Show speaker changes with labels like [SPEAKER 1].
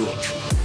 [SPEAKER 1] Look.